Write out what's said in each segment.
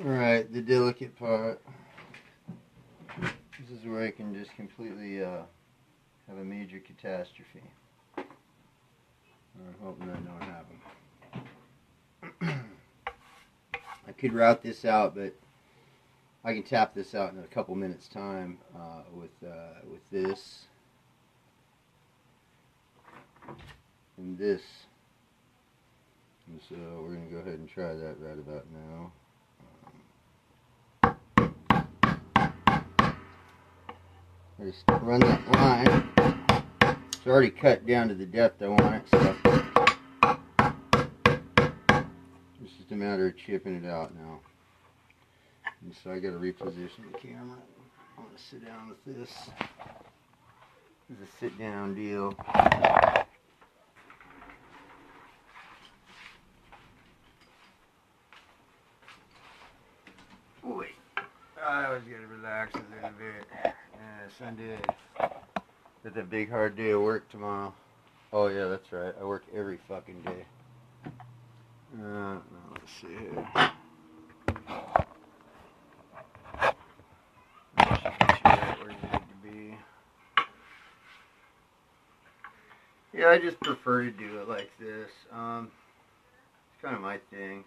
Right, the delicate part. This is where I can just completely uh, have a major catastrophe. I'm hoping that don't happen. I could route this out, but I can tap this out in a couple minutes time uh, with uh, with this and this. And so we're going to go ahead and try that right about now. Just run that line. It's already cut down to the depth I want it, so it's just a matter of chipping it out now. And so I got to reposition the camera. I'm gonna sit down with this. It's a sit down deal. Wait. I always gotta relax a little bit. Sunday. Got that big hard day of work tomorrow. Oh yeah, that's right. I work every fucking day. Uh, let's see here. Yeah, I just prefer to do it like this. Um, it's kind of my thing.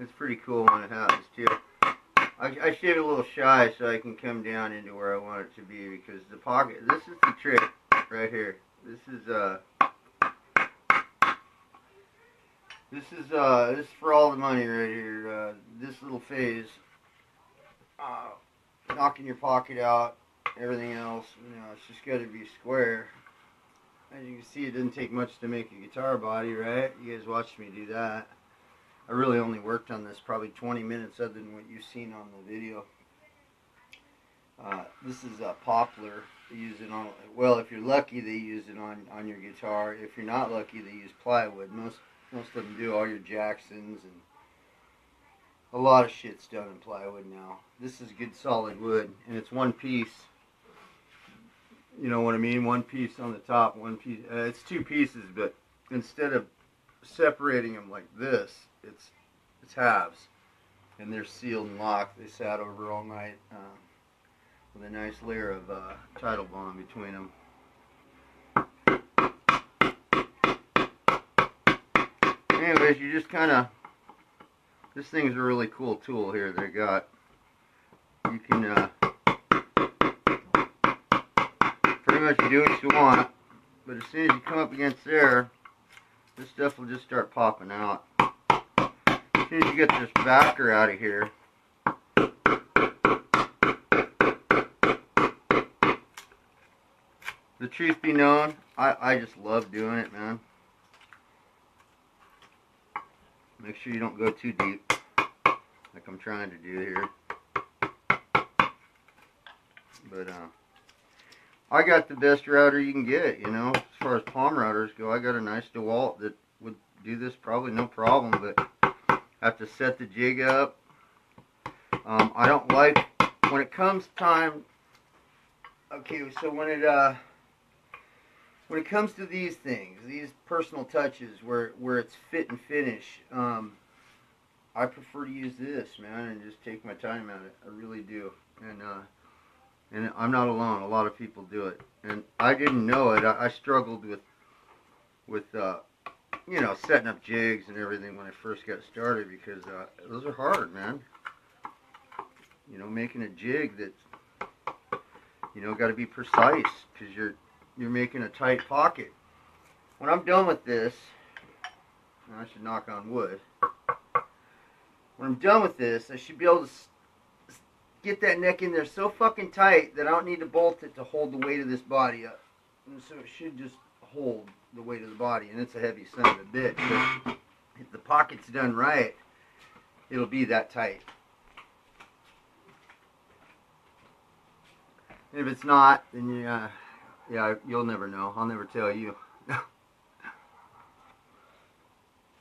It's pretty cool when it happens too. I, I shave a little shy so I can come down into where I want it to be because the pocket, this is the trick right here. This is, uh, this is, uh, this is for all the money right here. Uh, this little phase, uh, knocking your pocket out, everything else, you know, it's just got to be square. As you can see, it doesn't take much to make a guitar body, right? You guys watched me do that. I really only worked on this probably 20 minutes other than what you've seen on the video. Uh, this is a poplar. They use it on, well, if you're lucky, they use it on, on your guitar. If you're not lucky, they use plywood. Most, most of them do all your Jacksons and a lot of shit's done in plywood now. This is good solid wood and it's one piece. You know what I mean? One piece on the top, one piece. Uh, it's two pieces, but instead of separating them like this, it's it's halves, and they're sealed and locked. They sat over all night uh, with a nice layer of uh, Titebond between them. Anyways, you just kind of this thing's a really cool tool here they got. You can uh, pretty much do what you want, but as soon as you come up against there, this stuff will just start popping out. As you get this backer out of here, the truth be known, I, I just love doing it, man. Make sure you don't go too deep, like I'm trying to do here. But, uh, I got the best router you can get, you know, as far as palm routers go. I got a nice DeWalt that would do this probably no problem, but have to set the jig up. Um, I don't like, when it comes time, okay, so when it, uh, when it comes to these things, these personal touches where, where it's fit and finish, um, I prefer to use this, man, and just take my time at it. I really do. And, uh, and I'm not alone. A lot of people do it, and I didn't know it. I, I struggled with, with, uh, you know, setting up jigs and everything when I first got started because uh, those are hard, man. You know, making a jig that's, you know, got to be precise because you're you're making a tight pocket. When I'm done with this, I should knock on wood. When I'm done with this, I should be able to get that neck in there so fucking tight that I don't need to bolt it to hold the weight of this body up. And so it should just hold the weight of the body. And it's a heavy son of a bitch. But if the pocket's done right, it'll be that tight. And if it's not, then you, uh, yeah, you'll never know. I'll never tell you.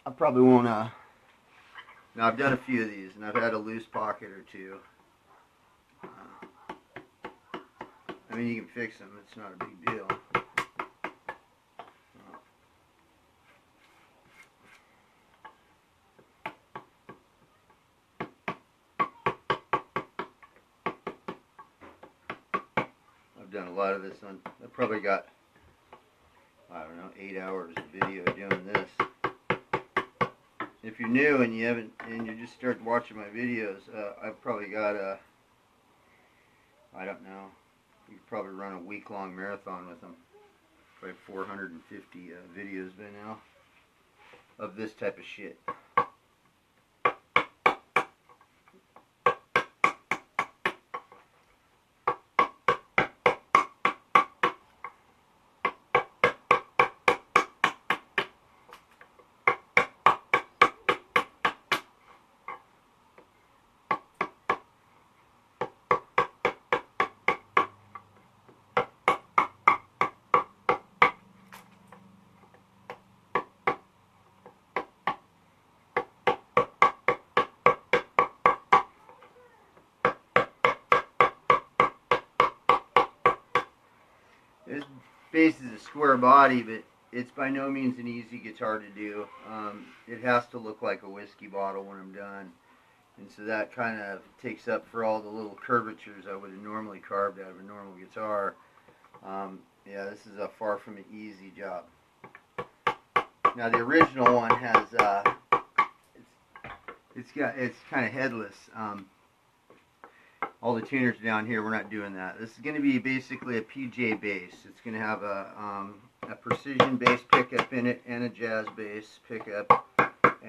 I probably won't, uh, now I've done a few of these and I've had a loose pocket or two. I mean, you can fix them. It's not a big deal. This one. I probably got, I don't know, eight hours of video doing this. If you're new and you haven't, and you just started watching my videos, uh, I've probably got a, I don't know, you probably run a week-long marathon with them. Probably 450 uh, videos by now of this type of shit. This bass is a square body, but it's by no means an easy guitar to do. Um, it has to look like a whiskey bottle when I'm done. And so that kind of takes up for all the little curvatures I would have normally carved out of a normal guitar. Um, yeah, this is a far from an easy job. Now the original one has, uh, it's, it's got, it's kind of headless. Um, all the tuners down here, we're not doing that. This is going to be basically a PJ bass. It's going to have a, um, a precision bass pickup in it and a jazz bass pickup.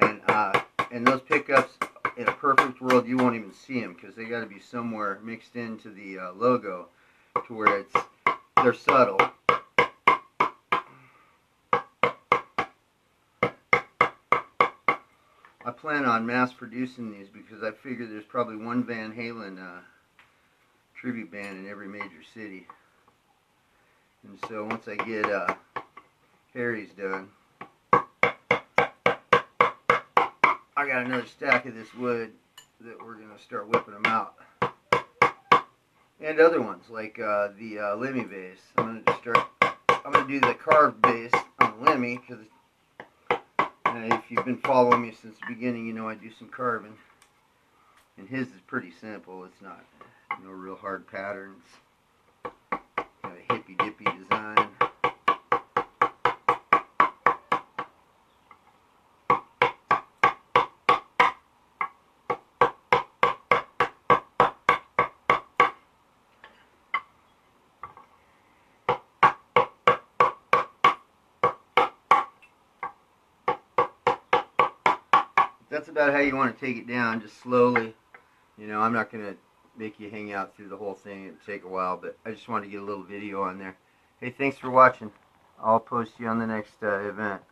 And, uh, and those pickups, in a perfect world, you won't even see them because they got to be somewhere mixed into the uh, logo to where it's, they're subtle. I plan on mass producing these because I figure there's probably one Van Halen uh, tribute band in every major city. And so once I get uh, Harry's done, I got another stack of this wood that we're going to start whipping them out. And other ones like uh, the uh, Lemmy bass. I'm going to start. I'm going to do the carved base on the Lemmy because if you've been following me since the beginning, you know I do some carving. And his is pretty simple. It's not no real hard patterns. Kind of hippy dippy design. That's about how you want to take it down, just slowly. You know, I'm not going to make you hang out through the whole thing. It'd take a while, but I just wanted to get a little video on there. Hey, thanks for watching. I'll post you on the next uh, event.